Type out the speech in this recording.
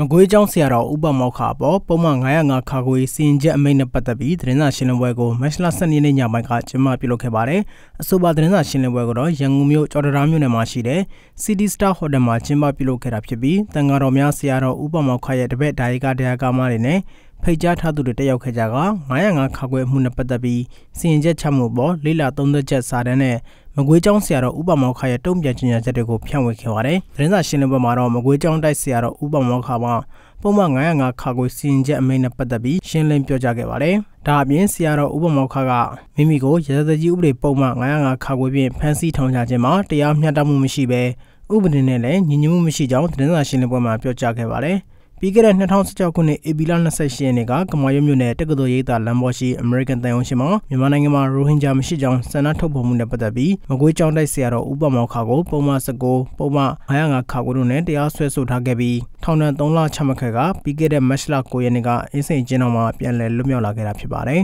မကွေးကျောင်းဆရာတော်ဥပမောက္ခအပေါ်ပုံမှန်905ခါကိုစီရင်ချက်အမိန့်နဲ့ပတ်သက်ပြီးသတင်းစာရှင်းလင်းပွဲကိုမက်ရှလာ12ရက်နေ့ညပိုင်းကကျင်းပပြုလုပ်ခဲ့ပါတယ်။အဆိုပါသတင်းစာရှင်းလင်းပွဲကိုတော့ရန်ကုန်မြို့ကျော်တရာမြို့နယ်မှာရှိတဲ့ City Star Hotel မှာကျင်းပပြုလုပ်ခဲ့တာဖြစ်ပြီးတန်ဃာတော်များဆရာတော်ဥပမောက္ခရဲ့တပည့်ဒါယကတရားကားမတွေနဲ့ဖိတ်ကြားထားသူတွေတက်ရောက်ခဲ့ကြက905ခါခွဲမှုနဲ့ပတ်သက်ပြီးစီရင်ချက်ချမှုပေါ်လေးလာသုံးသက်ချက်စာတမ်းနဲ့ မကွေးကျောင်းဆရာတော်ဥပမောက္ခရဲ့တုံ့ပြန်ကြေညာချက်တွေကိုဖြန့်ဝေခဲ့ပါတယ်။သတင်းစာရှင်းလင်းပွဲမှာတော့မကွေးကျောင်းတိုက်ဆရာတော်ဥပမောက္ခကပုံမှန်905ခါကိုစီရင်ချက်အမိန့်နဲ့ပတ်သက်ပြီးရှင်းလင်းပြောကြားခဲ့ပါတယ်။ဒါအပြင်ဆရာတော်ဥပမောက္ခကမိမိကိုရသကြီးဥပဒေပုံမှန်905ခါကိုဖြင့်ဖမ်းဆီးထောင်ချခြင်းမှာတရားမျှတမှုမရှိဘဲဥပဒေနဲ့လည်းညီညွတ်မှုမရှိကြောင်းသတင်းစာရှင်းလင်းပွဲမှာပြောကြားခဲ့ပါတယ်။ ပြီးခဲ့တဲ့2016ခုနှစ်ဧပြီလ28ရက်နေ့ကကမာရွတ်မြို့နယ်တက္ကသိုလ်ရိပ်သာလမ်းပေါ်ရှိ American တန်ယုံရှိမှာမြန်မာနိုင်ငံမှာရိုဟင်ဂျာမရှိကြောင်းစံနှထုတ်ဖော်မှုနဲ့ပတ်သက်ပြီးမကွေးကျောင်းတိုက်ဆရာတော်ဥပမောက္ခကိုပုံမှန်19ပုံမှန်905ခါကိုတို့နဲ့တရားစွဲဆိုထားခဲ့ပြီးထောင်ဒဏ်3လချမှတ်ခဲ့ကပြီးခဲ့တဲ့မတ်လ9ရက်နေ့ကအင်းစိန်ကျင်းတော်မှာပြန်လည်လွတ်မြောက်လာခဲ့တာဖြစ်ပါတယ်